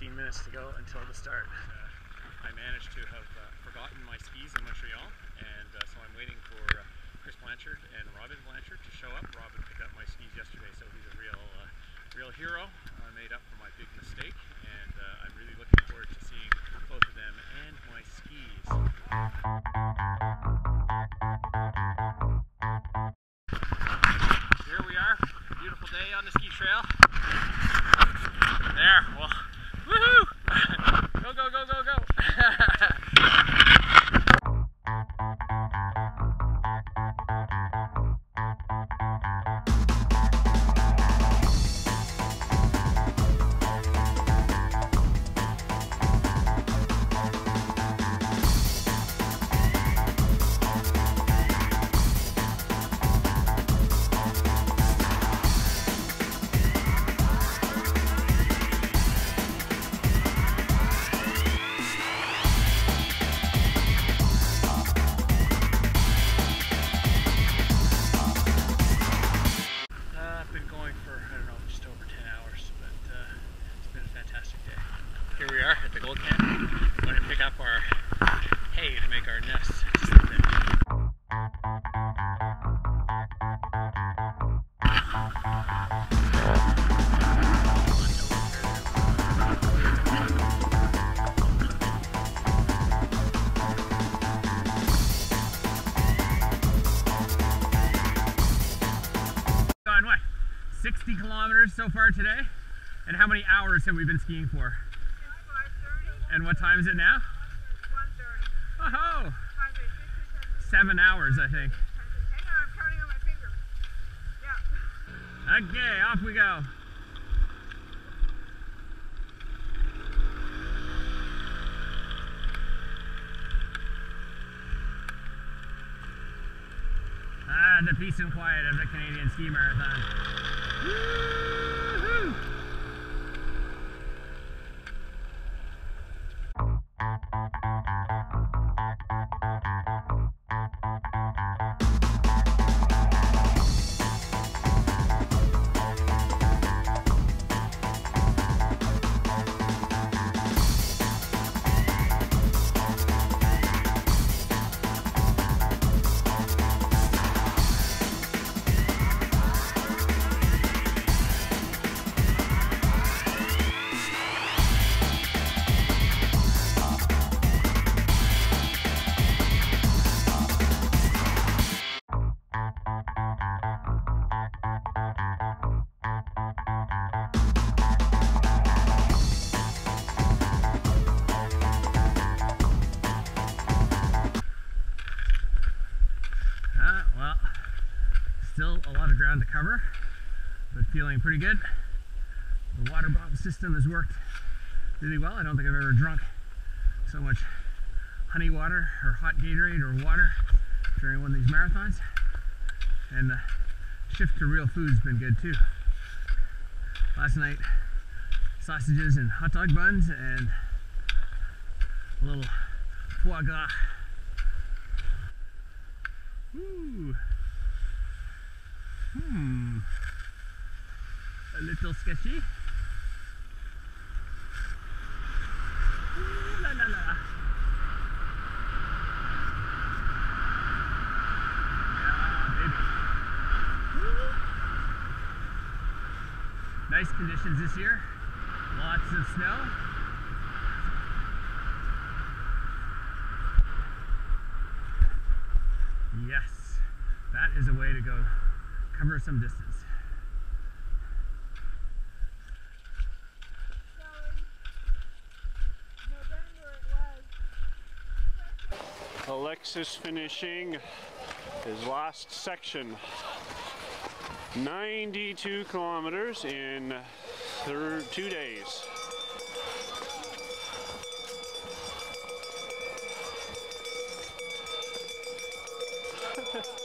15 minutes to go until the start. Uh, I managed to have uh, forgotten my skis in Montreal, and uh, so I'm waiting for uh, Chris Blanchard and Robin Blanchard to show up. Here we are at the gold camp. Pick up our hay to make our there. Gone what? 60 kilometers so far today? And how many hours have we been skiing for? And what time is it now? Oh, seven hours, I think. Okay, off we go. Ah, the peace and quiet of the Canadian Ski Marathon. Woo-hoo! Still a lot of ground to cover, but feeling pretty good. The water bottle system has worked really well. I don't think I've ever drunk so much honey water or hot Gatorade or water during one of these marathons. And the shift to real food's been good too. Last night, sausages and hot dog buns and a little foie gras. Hmm. A little sketchy. La la. Nice conditions this year. Lots of snow. Yes, that is a way to go cover some distance. Alexis finishing his last section. 92 kilometers in two days.